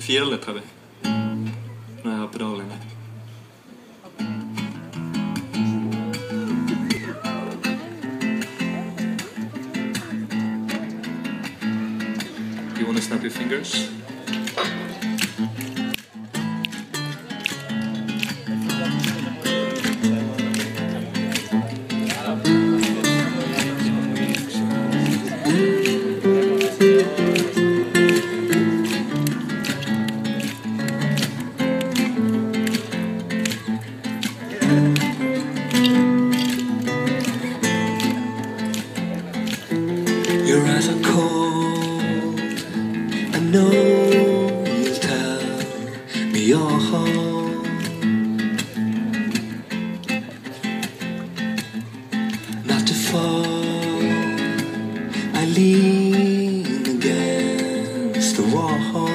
Fyra tror vi. Når jeg har. You wanna snap your fingers? Know you'll tell me your heart. Not to fall, I lean against the wall.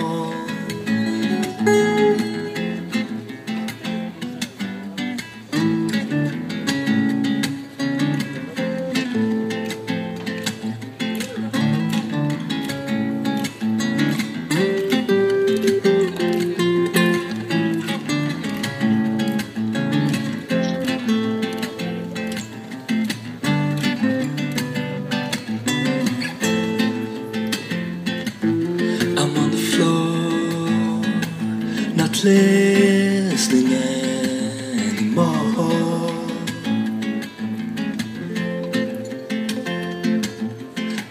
Listening anymore.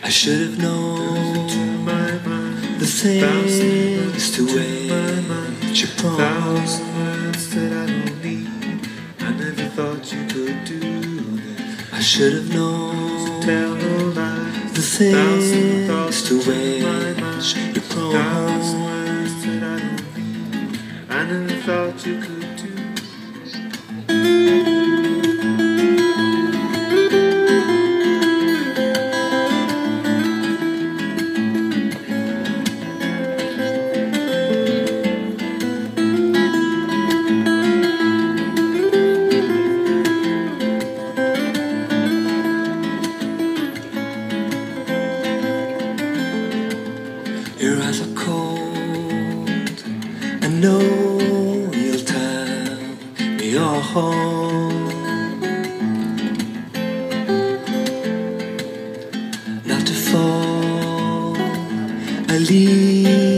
I should have known the things to which you promised. Thousand words that I don't need. I never thought you could do that. I should have known Tell the things thoughts to in my you could do. Your eyes are cold. I know your heart. Not to fall, I lean